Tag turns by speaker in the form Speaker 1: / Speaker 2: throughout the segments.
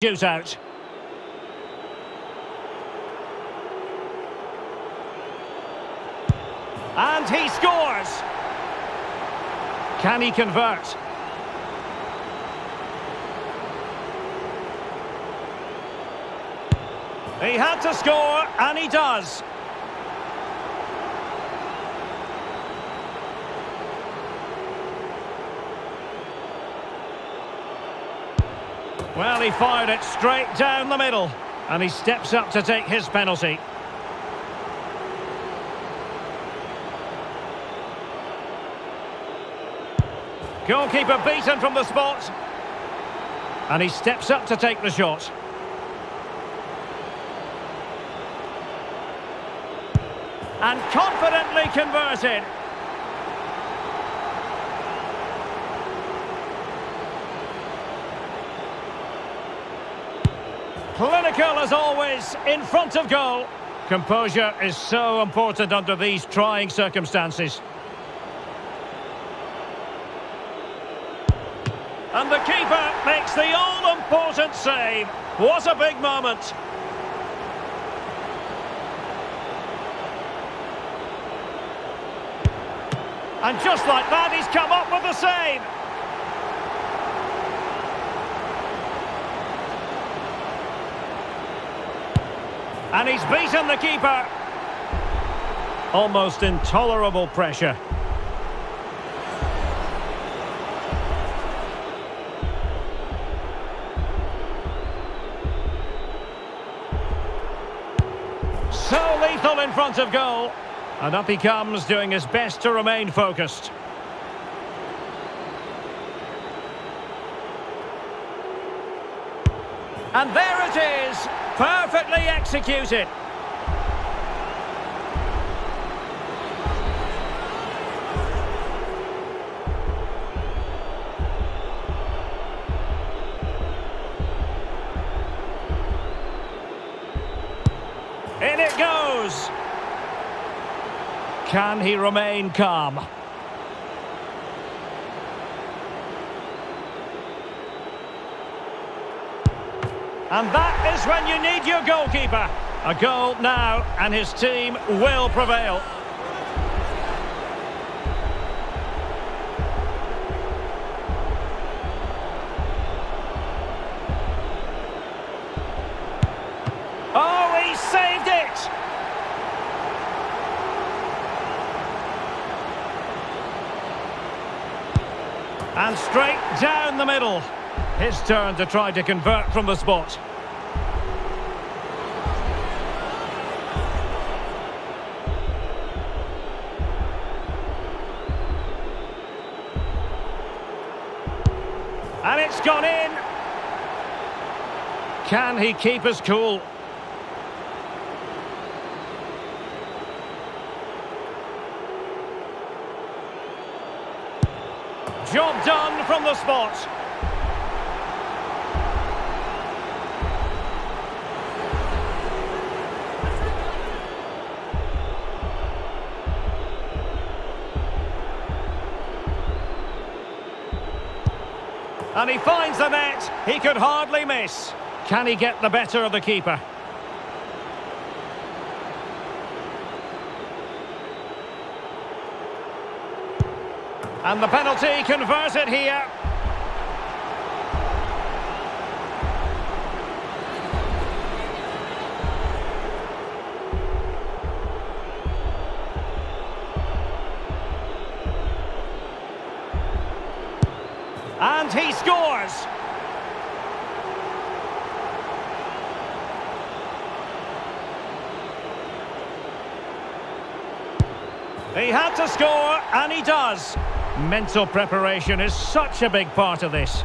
Speaker 1: shootout. And he scores! Can he convert? He had to score, and he does. Well, he fired it straight down the middle. And he steps up to take his penalty. Goalkeeper beaten from the spot. And he steps up to take the shot. And confidently converted. Clinical as always, in front of goal. Composure is so important under these trying circumstances. And the keeper makes the all-important save. What a big moment. And just like that, he's come up with the save. And he's beaten the keeper. Almost intolerable pressure. So lethal in front of goal. And up he comes, doing his best to remain focused. And there it is, perfectly executed. In it goes. Can he remain calm? And that is when you need your goalkeeper. A goal now, and his team will prevail. Oh, he saved it! And straight down the middle. His turn to try to convert from the spot. And it's gone in. Can he keep us cool? Job done from the spot. And he finds the net. He could hardly miss. Can he get the better of the keeper? And the penalty converted here. And he scores. He had to score, and he does. Mental preparation is such a big part of this.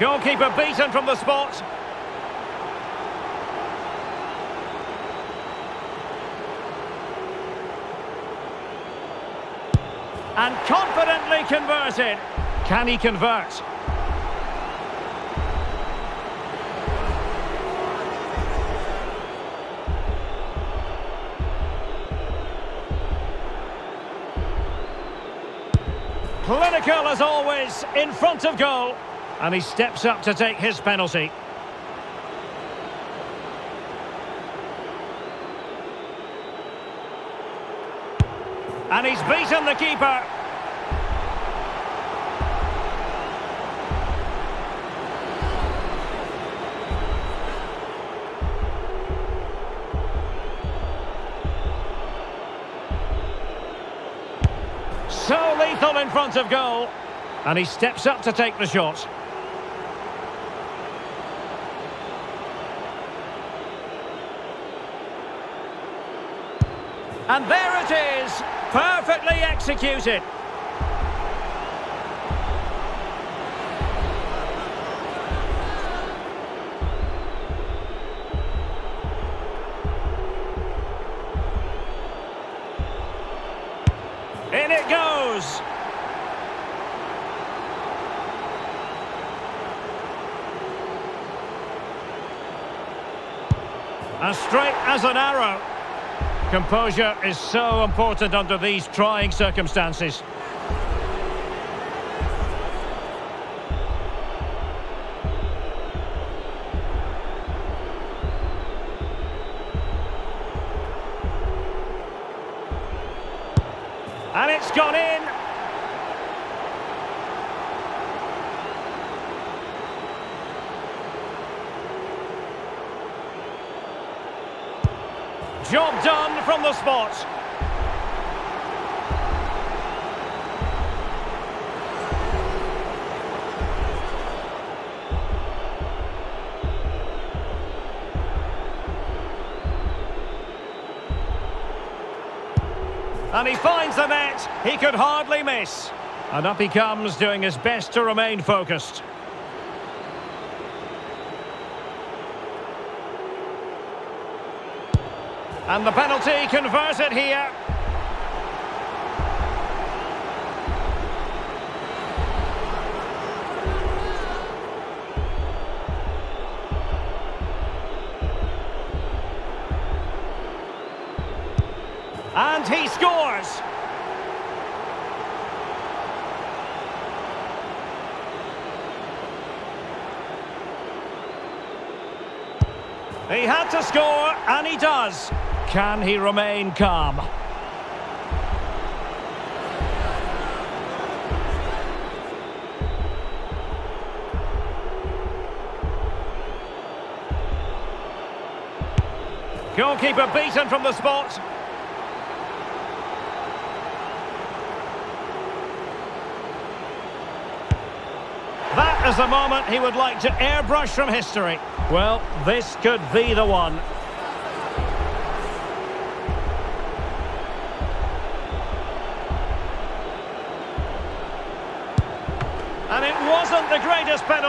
Speaker 1: Goalkeeper beaten from the spot. and confidently converted. Can he convert? Clinical as always, in front of goal. And he steps up to take his penalty. And he's beaten the keeper. So lethal in front of goal. And he steps up to take the shot. And there it is, perfectly executed. In it goes. As straight as an arrow. Composure is so important under these trying circumstances. And it's gone in. Job done from the spot. And he finds the net. He could hardly miss. And up he comes, doing his best to remain focused. And the penalty converted here. And he scores. He had to score, and he does. Can he remain calm? Goalkeeper beaten from the spot. That is the moment he would like to airbrush from history. Well, this could be the one.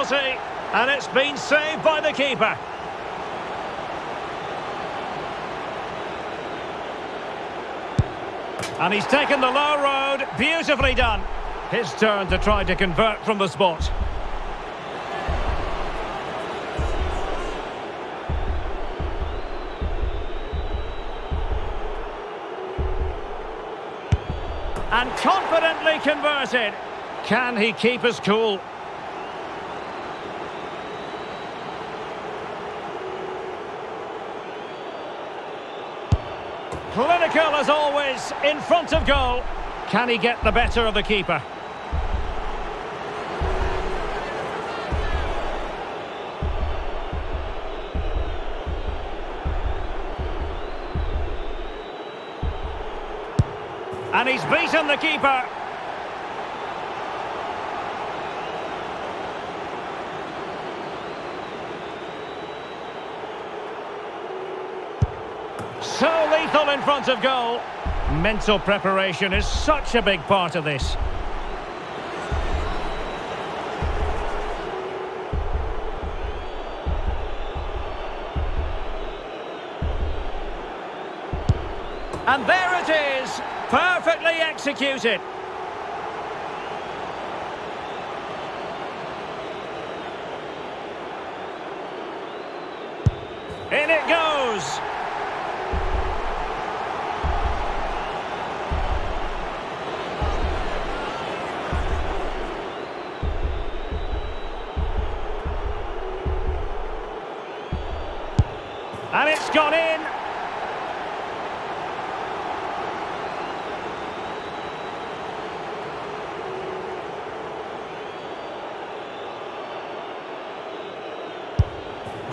Speaker 1: Penalty, and it's been saved by the keeper. And he's taken the low road, beautifully done. His turn to try to convert from the spot. And confidently converted. Can he keep his cool? Clinical as always, in front of goal. Can he get the better of the keeper? And he's beaten the keeper. So lethal in front of goal. Mental preparation is such a big part of this. And there it is, perfectly executed. And it's gone in.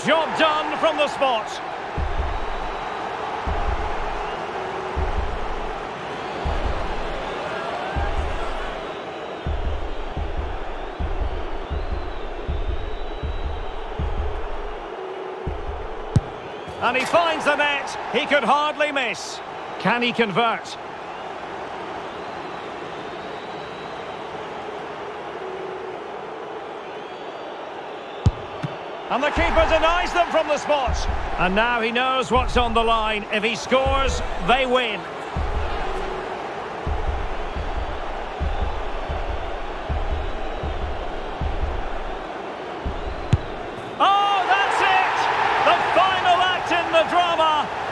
Speaker 1: Job done from the spot. And he finds the net. He could hardly miss. Can he convert? And the keeper denies them from the spot. And now he knows what's on the line. If he scores, they win.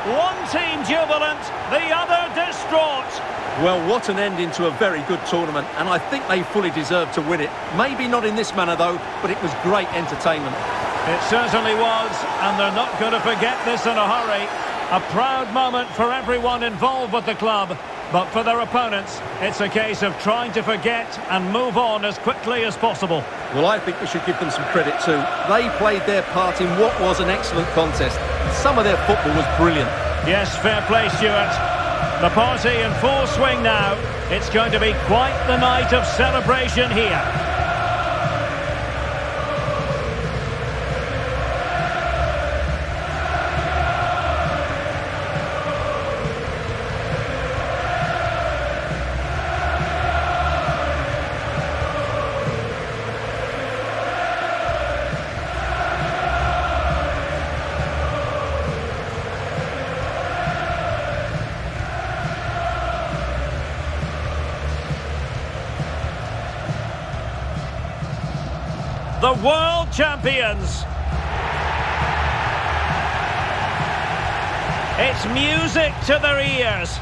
Speaker 1: One team jubilant, the other distraught.
Speaker 2: Well, what an ending to a very good tournament, and I think they fully deserve to win it. Maybe not in this manner, though, but it was great entertainment.
Speaker 1: It certainly was, and they're not going to forget this in a hurry. A proud moment for everyone involved with the club, but for their opponents, it's a case of trying to forget and move on as quickly as possible.
Speaker 2: Well, I think we should give them some credit too. They played their part in what was an excellent contest. Some of their football was brilliant.
Speaker 1: Yes, fair play, Stuart. The party in full swing now. It's going to be quite the night of celebration here. The world champions. It's music to their ears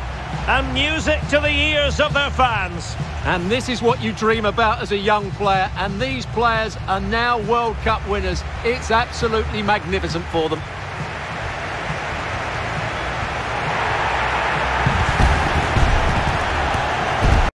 Speaker 1: and music to the ears of their fans.
Speaker 2: And this is what you dream about as a young player, and these players are now World Cup winners. It's absolutely magnificent for them.